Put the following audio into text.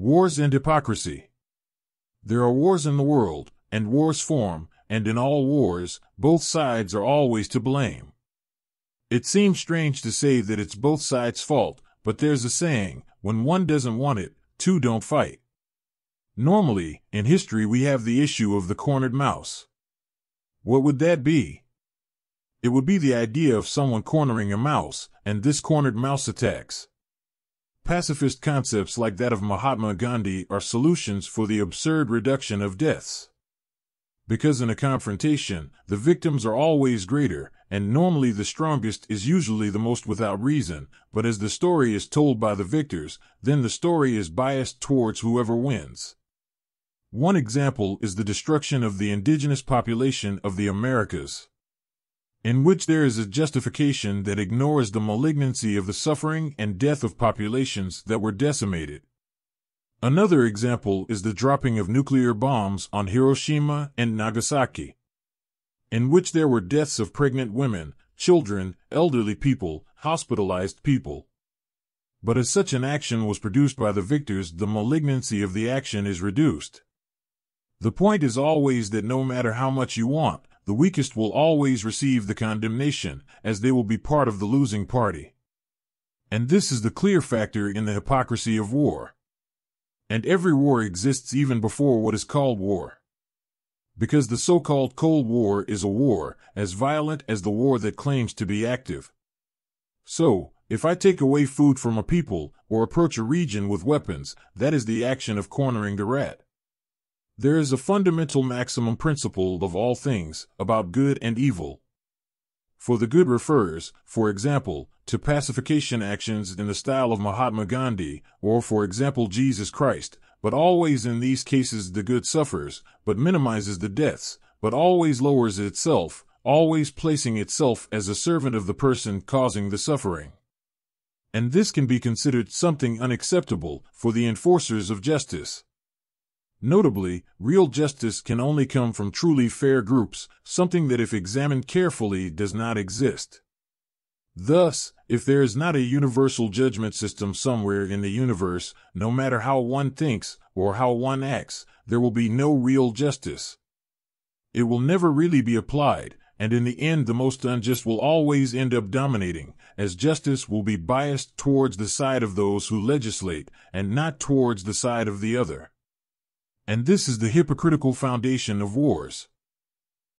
Wars and hypocrisy. There are wars in the world, and wars form, and in all wars, both sides are always to blame. It seems strange to say that it's both sides' fault, but there's a saying, when one doesn't want it, two don't fight. Normally, in history we have the issue of the cornered mouse. What would that be? It would be the idea of someone cornering a mouse, and this cornered mouse attacks. Pacifist concepts like that of Mahatma Gandhi are solutions for the absurd reduction of deaths. Because in a confrontation, the victims are always greater, and normally the strongest is usually the most without reason, but as the story is told by the victors, then the story is biased towards whoever wins. One example is the destruction of the indigenous population of the Americas in which there is a justification that ignores the malignancy of the suffering and death of populations that were decimated. Another example is the dropping of nuclear bombs on Hiroshima and Nagasaki, in which there were deaths of pregnant women, children, elderly people, hospitalized people. But as such an action was produced by the victors, the malignancy of the action is reduced. The point is always that no matter how much you want, the weakest will always receive the condemnation, as they will be part of the losing party. And this is the clear factor in the hypocrisy of war. And every war exists even before what is called war. Because the so-called Cold War is a war, as violent as the war that claims to be active. So, if I take away food from a people, or approach a region with weapons, that is the action of cornering the rat. There is a fundamental maximum principle of all things about good and evil. For the good refers, for example, to pacification actions in the style of Mahatma Gandhi, or for example Jesus Christ, but always in these cases the good suffers, but minimizes the deaths, but always lowers itself, always placing itself as a servant of the person causing the suffering. And this can be considered something unacceptable for the enforcers of justice. Notably, real justice can only come from truly fair groups, something that if examined carefully does not exist. Thus, if there is not a universal judgment system somewhere in the universe, no matter how one thinks or how one acts, there will be no real justice. It will never really be applied, and in the end the most unjust will always end up dominating, as justice will be biased towards the side of those who legislate, and not towards the side of the other. And this is the hypocritical foundation of wars.